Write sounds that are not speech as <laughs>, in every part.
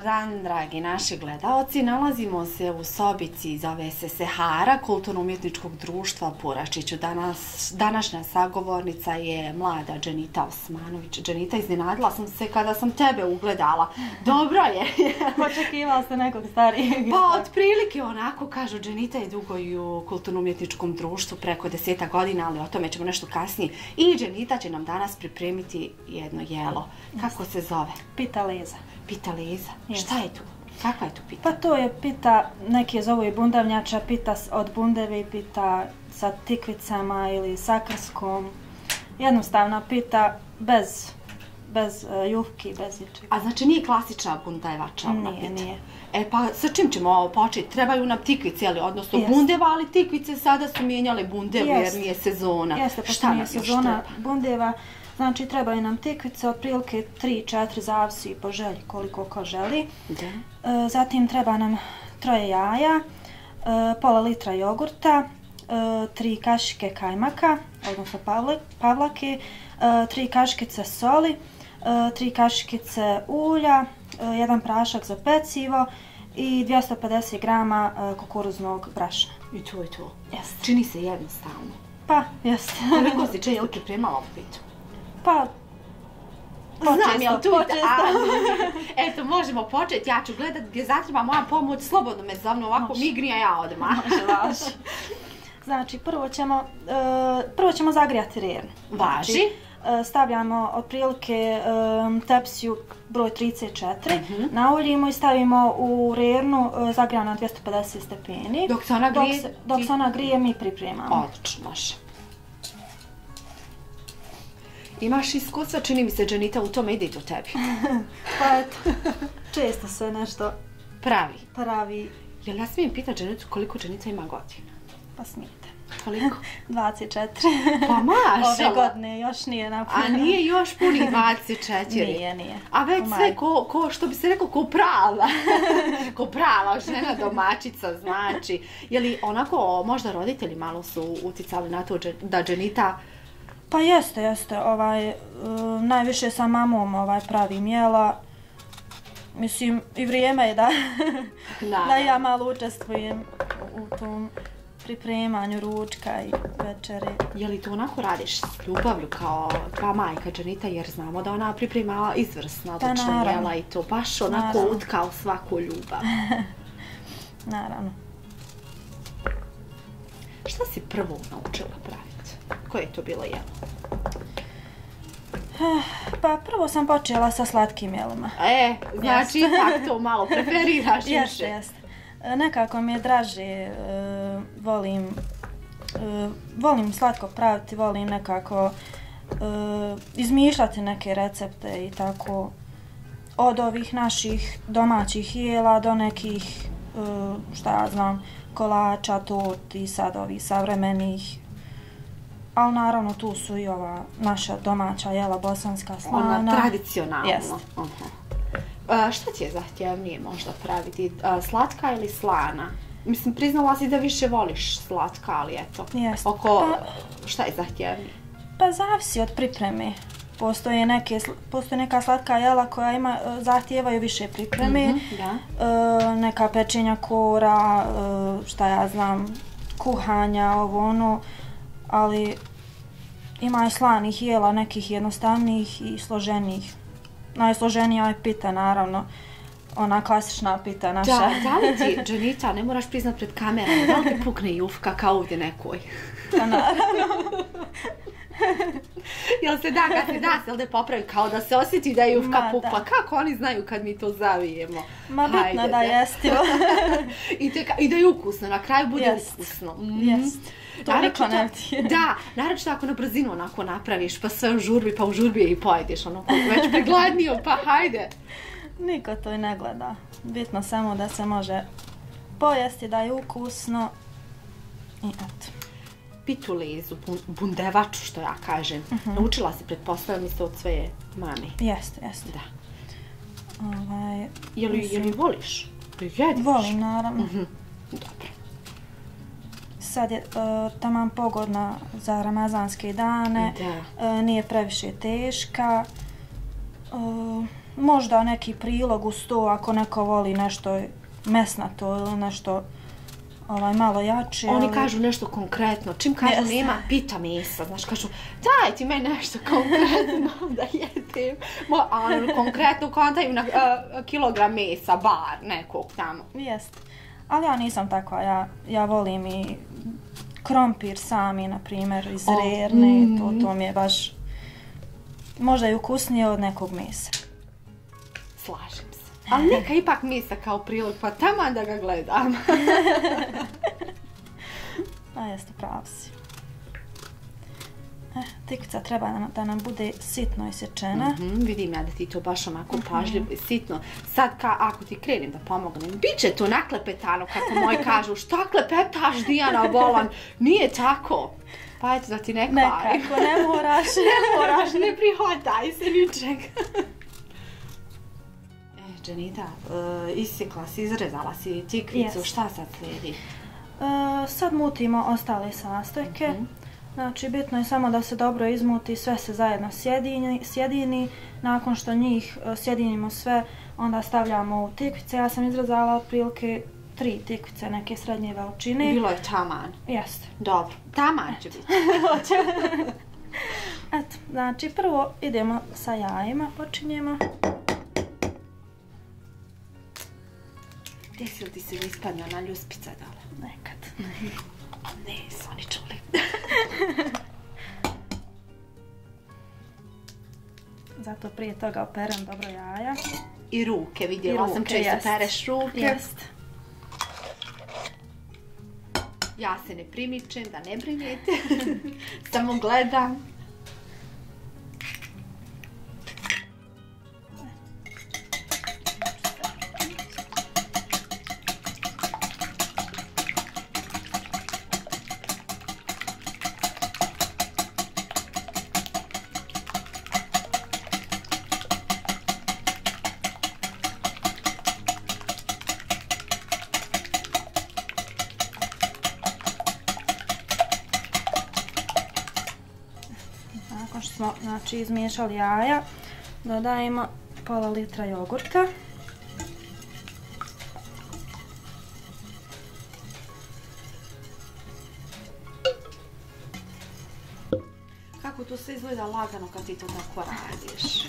Dobar dan, dragi naši gledaoci. Nalazimo se u sobici zove se Sehara, kulturno-umjetničkog društva Puračiću. Danas, današnja sagovornica je mlada Dženita Osmanović. Dženita, iznenadila sam se kada sam tebe ugledala. Dobro je. <laughs> Očekivala ste nekog starijeg. Pa, otprilike onako, kažu, Dženita je dugo i u kulturno-umjetničkom društvu, preko deseta godina, ali o tome ćemo nešto kasnije. I Dženita će nam danas pripremiti jedno jelo. Kako se zove? Pita leza. Pita leza. Yes. Šta je tu? Kakva je tu pita? Pa to je pita, neki je zovu i bundavnjača, pita od bundeve, pita sa tikvicama ili sakrskom. Jednostavna pita bez, bez uh, jufki, bez ičega. A znači nije klasična bundevača ova Nije, pita? nije. E pa sa čim ćemo početi? Trebaju nam tikvice, ali odnosno Jest. bundeva, ali tikvice sada su mijenjale bundevu jer Jest. nije sezona. Jeste, Šta pošto nam nije sezona bundeva, znači trebaju nam tikvice, otprilike 3-4 zavisi po želji koliko ko želi. Da. E, Zatim treba nam troje jaja, e, pola litra jogurta, e, tri kašike kajmaka, odnosno pavle- pavlake, e, tri kaškice soli, e, tri kaškice ulja, e, jedan prašak za pecivo i 250 grama e, kukuruznog brašna. I to je to. Jeste. Čini se jednostavno. Pa, jeste. Koliko si često pripremala ovu pitu? Pa, Znam, jel tu? počesto. A, <laughs> eto, možemo početi. Ja ću gledat gdje zatreba moja pomoć. Slobodno me zovno ovako Može. migni, a ja odmah. Može, važi. <laughs> Znači, prvo ćemo, e, prvo ćemo zagrijati rer. Važi. Znači, e, stavljamo otprilike e, tepsiju broj 34, Mhm. nauljimo i stavimo u rernu e, zagrijanu na 250 stepeni. Dok se ona Dok grije, se, dok se ona grije, mi pripremamo. Odlično, može. Imaš iskustva, čini mi se, Dženita, u tome ide i to tebi. <laughs> Pa eto, često se nešto Pravi. pravi, Jel ja smijem pitat Dženicu koliko Dženita ima godina? pa smijete. Koliko? <laughs> 24. Pa maša. Ove godine još nije A napravljeno. nije još punih 24. <laughs> Nije, nije. A već sve ko, ko, što bi se rekao, ko prava. ko prava žena domaćica, znači. Je li onako, možda roditelji malo su uticali na to da Dženita Pa jeste, jeste. Ovaj, uh, najviše sa mamom ovaj, pravim jela. Mislim, i vrijeme je da, Da, <laughs> da ja malo učestvujem u tom pripremanju ručka i večere. Je li to onako radiš s ljubavlju kao tva majka Dženita, jer znamo da ona priprema izvrsna Pa odlična jela i to baš onako Naravno. utka u svaku ljubav. <laughs> Naravno. Šta si prvo naučila praviti? Koje je to bilo jelo? Pa prvo sam počela sa slatkim jelima. E, znači ipak to malo preferiraš <laughs> Jeste, više. jeste. E, Nekako mi je draže, e, volim, e, volim slatko praviti, volim nekako e, izmišljati neke recepte i tako od ovih naših domaćih jela do nekih, e, šta ja znam, kolača, torti, sad ovih savremenih. Ali naravno tu su i ova naša domaća jela, bosanska slana. Ona tradicionalno. Jeste. Aha. A, šta ti je zahtjevnije možda praviti? A, slatka ili slana? Mislim, priznala si da više voliš slatka, ali eto. Jeste. Oko, Pa- šta je zahtjevnije? Pa zavisi od pripreme. Postoje neke, postoje neka slatka jela koja ima, e, zahtijevaju više pripreme. Mhm, da. E, neka pečenja kora, e, šta ja znam, kuhanja, ovo ono. Ali ima i slanih jela, nekih jednostavnijih i složenijih. Najsloženija je pita, naravno. Ona klasična pita naša. Da, <laughs> da li ti, Dženita, ne moraš priznat pred kamerom, da li ti pukne jufka kao ovdje nekoj? Pa naravno. <laughs> Jel se da, kad se da, se ovdje popravi kao da se osjeti da je jufka Ma, pukla? da. Kako oni znaju kad mi to zavijemo? Ma bitno Hajde, da jestivo. <laughs> I, te, I da je ukusno, na kraju bude Jest. ukusno. Jest. To niko ne vidi. Da, naročito ako na brzinu onako napraviš, pa sve u žurbi, pa u žurbi i pojedeš, ono, već pregladnio, pa hajde. Niko to i ne gleda. Bitno samo da se može pojesti, da je ukusno. I eto. Pitu lezu, bun, bundevaču, što ja kažem. Mhm. Naučila si, pretpostavljam, isto od svoje mame. Jeste, jeste. Da. Ovaj, Je li, je li voliš? Jediš? volim, naravno. Mhm. Dobro. Sad je uh, taman pogodna za ramazanske dane. Da. Uh, nije previše teška. Uh, možda neki prilog uz to ako neko voli nešto mesnato ili nešto ovaj, malo jače. Oni ali... kažu nešto konkretno. Čim kažu Jeste. nema, pita mesa. Znaš, kažu, daj ti meni nešto konkretno <laughs> da jedem. Mo, a ono, konkretno kontaju na uh, kilogram mesa, bar nekog tamo. Jest. Ali ja nisam takva, ja, ja volim i krompir sami, na primjer, iz O, rerne, mm. to, to mi je baš možda i ukusnije od nekog mesa. Slažem. Ali neka ipak mesa kao prilog, pa taman da ga gledam. <laughs> A jeste, pravo si. Eh, tikvica treba da nam, da nam bude sitno isječena. Mhm, vidim ja da ti to baš onako pažljivo i sitno. Sad ka, ako ti krenem da pomognem, bit će to naklepetano, kako moji <laughs> kažu, šta klepetaš Dijana Bolan? Nije tako. Pa eto da ti ne kvarim. Nekako, ne moraš. <laughs> ne moraš, ne prihodaj se ničeg. E, Dženita, uh, isjekla si, izrezala si tikvicu, Jest. šta sad slijedi? E, sad mutimo ostale sastojke. Mhm. Znači, bitno je samo da se dobro izmuti, sve se zajedno sjedini, sjedini. Nakon što njih e, sjedinimo sve, onda stavljamo u tikvice. Ja sam izrezala otprilike tri tikvice neke srednje veličine. Bilo je taman. Jeste. Dobro, taman će biti. <laughs> Eto, znači prvo idemo sa jajima, počinjemo. Gdje si li ti se ispadnio na ljuspica dole? Nekad. Ne, su oni čuli. Zato prije toga operem dobro jaja. I ruke, vidjela I sam često jest. pereš ruke. Jest. Ja se ne primičem, da ne brinete. <laughs> Samo gledam. Smo znači, izmiješali jaja, dodajemo pola litra jogurta. Kako to sve izgleda lagano kad ti to tako radiš?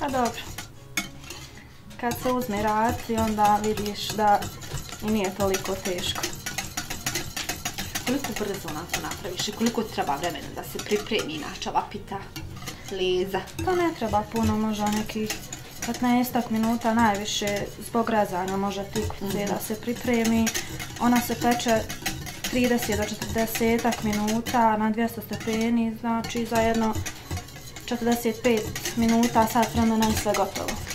Pa dobro. Kad se uzme raditi, onda vidiš da i nije toliko teško. Koliko brzo nam to napraviš i koliko treba vremena da se pripremi inače ova pita leza? To ne treba puno, možda nekih 15 minuta najviše zbog rezanja može tikvice da se pripremi. Ona se peče 30 do 40 minuta na 200 stepeni, znači za jedno 45 minuta, sat vremena i sve gotovo.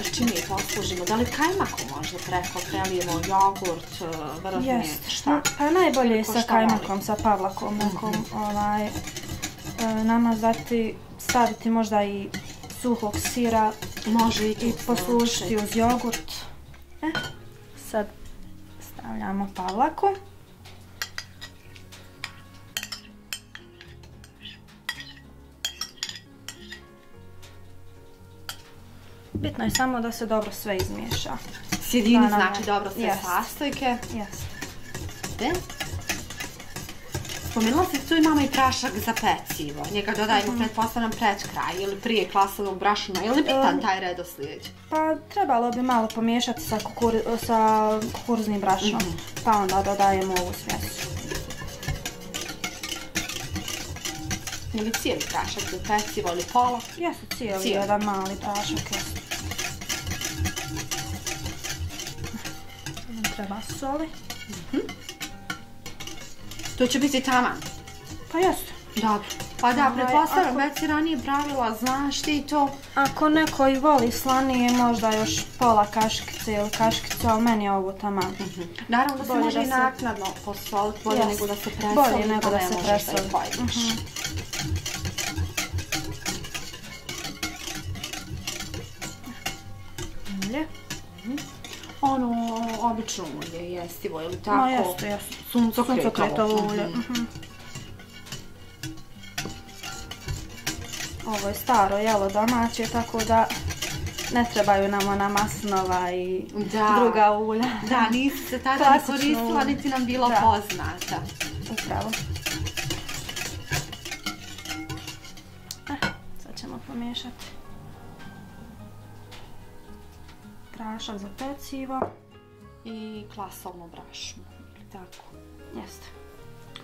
A s čim je poslužimo? Da li kajmakom možda preko prelijemo jogurt, vrhnje, Jest. šta? Pa najbolje je sa šta voli. kajmakom, sa pavlakom nekom, ovaj, e, staviti možda i suhog sira Može i i to poslužiti znači. uz jogurt. E, sad stavljamo pavlaku. Bitno je samo da se dobro sve izmiješa. Sjedini Da, znači dobro sve sastojke. Jeste. Spomenula si tu imamo i prašak za pecivo. Njega dodajemo, Mhm. pretpostavljam, pred kraj ili prije klasanog brašna. Je li bitan taj redoslijed? Pa trebalo bi malo pomiješati sa, kukuruznim brašnom, pa onda dodajemo ovu smjesu. Ili cijeli prašak za pecivo ili pola? Jesu cijeli, Cijeli. jedan mali prašak, jesu. Treba soli. To će biti taman. Pa jesu. Dobro. Pa da, Ovaj, pretpostavljam, već si ranije pravila, znaš ti to. Ako neko i voli slanije, možda još pola kaškice ili kaškicu, ali meni je ovo taman. Naravno da se može i naknadno posoliti, bolje Jest. nego da se presoli. Bolje nego pa da se presoli. Da obično ulje, jestivo ili tako. Ma jesu, jesu. Suncokretovo. Suncokretovo ulje. Mhm. mhm. Ovo je staro jelo domaće, tako da ne trebaju nam ona masnova i Da. druga ulja. Da, nisi se tada ni Klasično koristila, niti nam bila Da. poznata. Upravo. Eh, sad ćemo pomiješati prašak za pecivo. I klasovno brašno, ili tako. Jeste.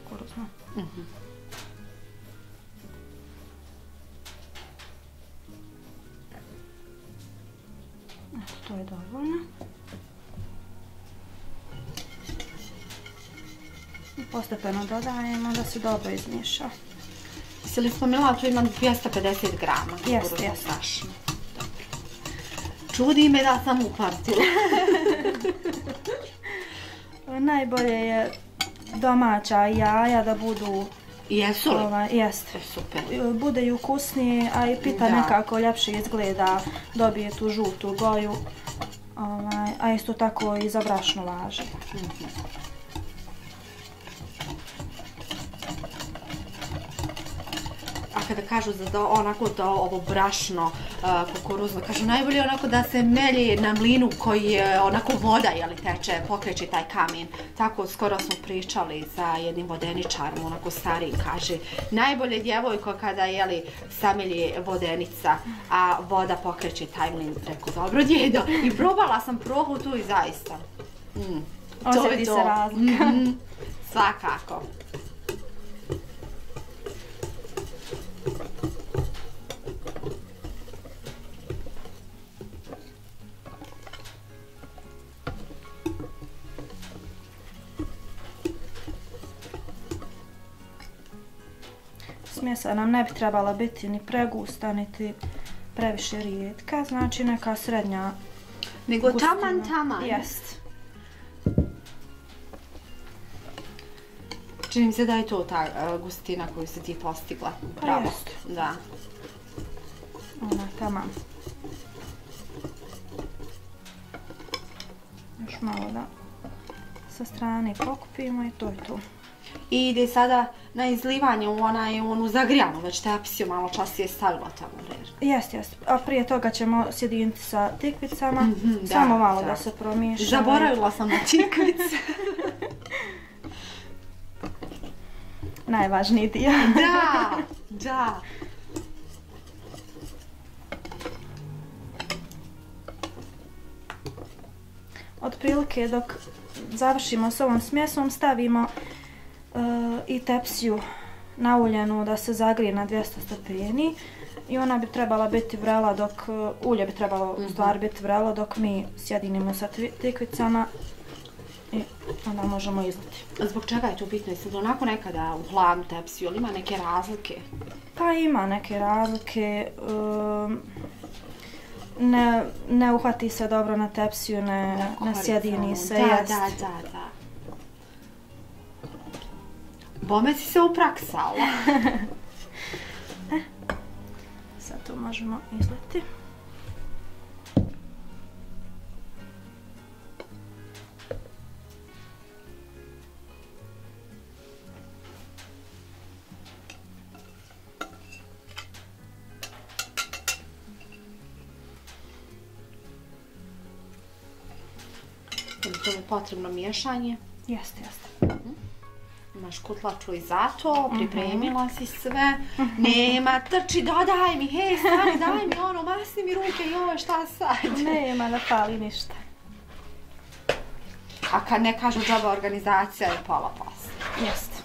Kukuruzno. Eto, to je dovoljno. I postepeno dodajemo da se dobro izmiješa. Li spomenula, tu imam 250 grama Jeste, jeste. brašna. Čudi me da sam upamtila. <laughs> Najbolje je domaća jaja da budu Jesu li? ovaj, jeste. Super. Bude i ukusniji, a i pita Da. nekako ljepše izgleda, dobije tu žutu boju. Ovaj, a isto tako i za brašno važi. A kada kažu za to, onako to ovo brašno kukuruzno, kažu najbolje onako da se melje na mlinu koji je onako voda jeli teče, pokreće taj kamen. Tako skoro smo pričali sa jednim vodeničarom, onako starijim, kaže najbolje djevojko kada jeli samelje vodenica, a voda pokreće taj mlin. Reku, dobro djedo. I probala sam prohu tu i zaista. Mm, Osjeti se razlika. Mhm, svakako. Smjesa nam ne bi trebala biti ni pregusta, niti previše rijetka, znači neka srednja Nego gustina. taman, taman. Jest. Čini mi se da je to ta uh, gustina koju si ti postigla. Pa jest. Da. Ona tamam. Još malo da sa strane pokupimo i to je to. I ide sada na izlivanje u onaj, onu zagrijanu, već tepsiju malo čas je stavila tamo. Jer. Jest, jest. A prije toga ćemo sjediniti sa tikvicama. Mhm, da, Samo malo da, da. se promiješa. Zaboravila sam na tikvice. <laughs> Najvažniji dio. da, da. Otprilike dok završimo s ovom smjesom stavimo i tepsiju nauljenu da se zagrije na 200 stepeni i ona bi trebala biti vrela dok, e, ulje bi trebalo u stvari biti vrelo dok mi sjedinimo sa tikvicama i onda možemo izliti. Zbog čega je to bitno? Jesi li onako nekada u hladnu tepsiju ili ima neke razlike? Pa ima neke razlike, um, ne, ne uhvati se dobro na tepsiju, ne, ne sjedini se, Da, jest. da, da, da. Bome si se upraksala. <laughs> Sad to možemo izliti. Je li to je potrebno miješanje? Jeste, jeste. Imaš kutlaču i zato, pripremila si sve. Nema, trči, dodaj mi, hej, stani, daj mi ono, masni mi ruke, joj, šta sad? <laughs> Nema da pali ništa. A kad ne kažu džaba organizacija je pola posla. Jeste.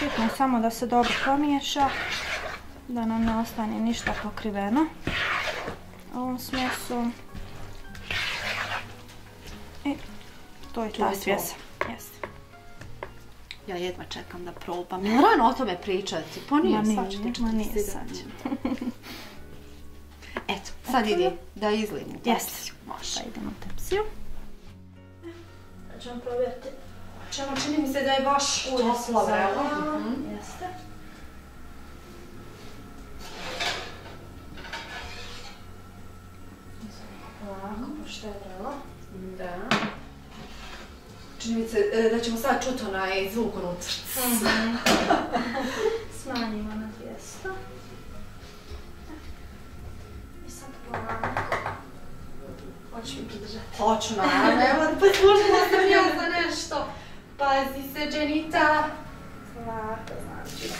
Bitno je samo da se dobro pomiješa, da nam ne ostane ništa pokriveno ovom smjesom. I to je To ta je to. smjesa. Jeste. Ja jedva čekam da probam. Jel rano o tome pričati? Pa nije, Ma nije, sad ćete ma nije sad. <laughs> Eto, sad idi da izlim. Jeste. Može. Pa idemo u tepsiju. Sad ćemo provjeriti Čemo, čini mi se da je baš Ulje toplo vrelo. zavrlo. Mhm. Jeste. Ovako, pošto je vrelo. Da. Čini mi se e, da ćemo sad čuti onaj zvuk unutra. <laughs> Smanjimo na 200. I sad polako. Hoćeš mi pridržati? Hoću naravno, evo poslužila <laughs> sam ja za nešto. Pazi se, Dženita. Polako, znači.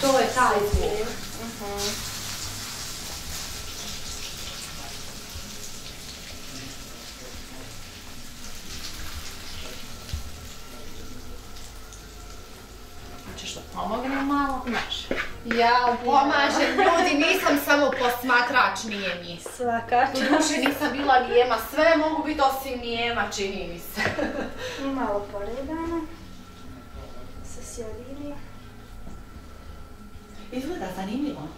To je taj zvuk. Mhm. Hoćeš da pomognem malo? Može. Ja pomažem ljudi, nisam samo posmatrač nijemi. Svaka U duši nisam bila nijema, sve mogu biti osim nijema, čini mi se. I malo poredano. Se sjedini. Izgleda zanimljivo.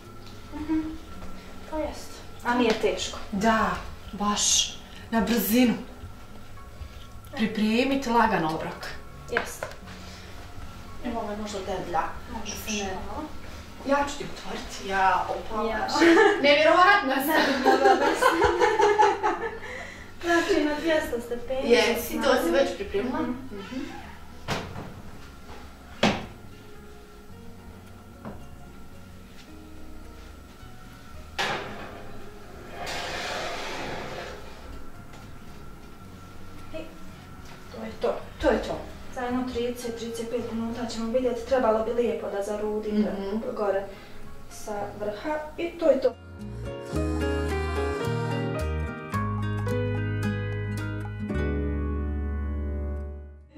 To jest. A nije teško. Da, baš na brzinu. Pripremiti lagan obrok. Jest. Evo me možda deblja. Možeš. Ne-. Ja ću ti otvoriti. Ja, opa. Ja. <laughs> Nevjerovatna sam. <laughs> Znači na 200 stepeni. Jesi, to si već pripremila? Mhm. I ćemo vidjeti, trebalo bi lijepo da zarudite Mhm. gore sa vrha i to je to.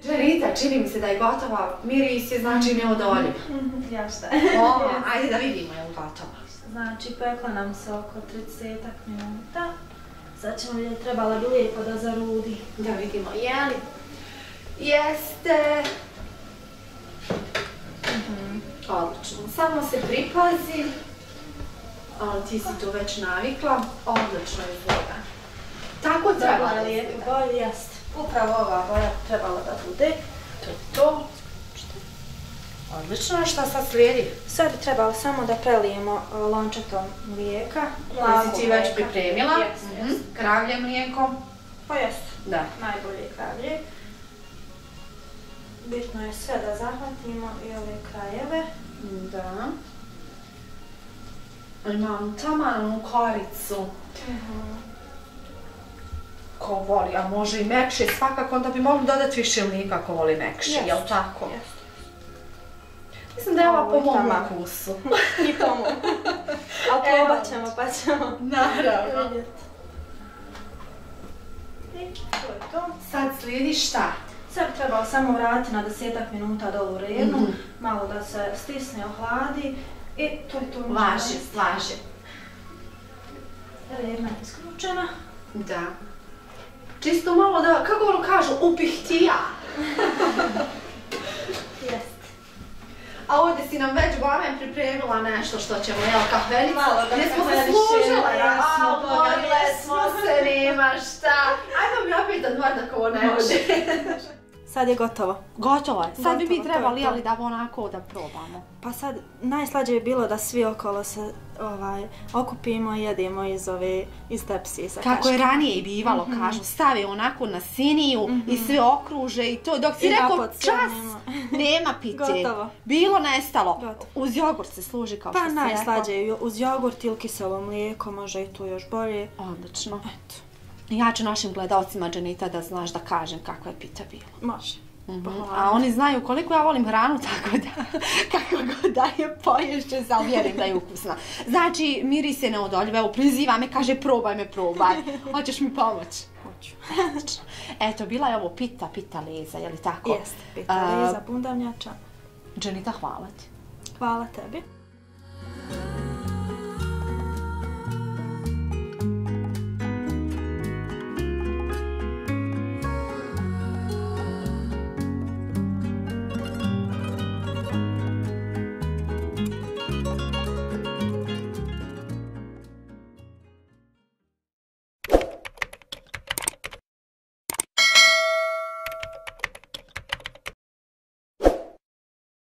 Dženita, čini mi se da je gotova. Miris je znači neodoljiv. Ja šta? O, <laughs> ajde da vidimo je li gotova. Znači, pekla nam se oko 30 minuta. Sad ćemo vidjeti, trebala bi lijepo da zarudi. Da vidimo, je li? Jeste. Odlično. Samo se pripazi. Ali ti si to već navikla. Odlično izgleda. Tako treba da je bolje, jest. Upravo ova boja trebala da bude. To je to. Odlično, šta sad slijedi? Sad bi trebalo samo da prelijemo lončetom mlijeka. Koji si ti već mlijeka. pripremila? Jest, Mhm. jest. Kravlje mlijeko. Pa jest, Da. najbolje kravlje. Bitno je sve da zahvatimo i ove krajeve. Da. Imam taman onu koricu. Ko voli, a može i mekše svakako, onda bi mogli dodati više mlijeka ako voli mekše, Jest, jel tako? Mislim da je ova po mom ukusu. I pomo. <laughs> Ali Evo. probat ćemo pa ćemo Naravno. I to je to. Sad slijedi šta? Sad bi trebalo samo vratiti na desetak minuta dolu rednu, Mhm. malo da se stisne, ohladi i to je to. Važi, slaže. Redna je iskručena. Da. Čisto malo da, kako ono kažu, upihtija. <laughs> Jest. A ovdje si nam već Bomen pripremila nešto što ćemo, jel, kahvenicu? Malo da se služile, ja smo a, toga, borile jesmo. smo se, nema šta. Ajmo mi opet odmah da ko ne može. <laughs> Sad je gotovo. Gotovo je. Sad bi mi Gotovo, to je trebali, to. ali da onako da probamo. Pa sad, najslađe je bilo da svi okolo se ovaj, okupimo i jedemo iz ove, iz tepsije sa Kako je kaškom. ranije i bivalo, kažu, stave onako na siniju i sve okruže i to. Dok si I rekao napod čas, nema. nema pite. Gotovo. Bilo nestalo. Gotovo. Uz jogurt se služi kao Pa što si rekao. najslađe je uz jogurt ili kiselo mlijeko, može i to još bolje. Odlično. Eto, Ja ću našim gledalcima, Dženita, da znaš da kažem kako je pita bilo. može. Mhm. Pohvalno. A oni znaju koliko ja volim hranu, <laughs> tako da kako god da je poješće, sam vjerujem da je ukusna. Znači, miri se neodoljivo, evo priziva me, kaže probaj me, probaj. <laughs> Hoćeš mi pomoć? Hoću. Eto, bila je ovo pita, pita leza, je li tako? Jeste, pita A, reza, bundavnjača. Dženita, hvala ti. Hvala tebi.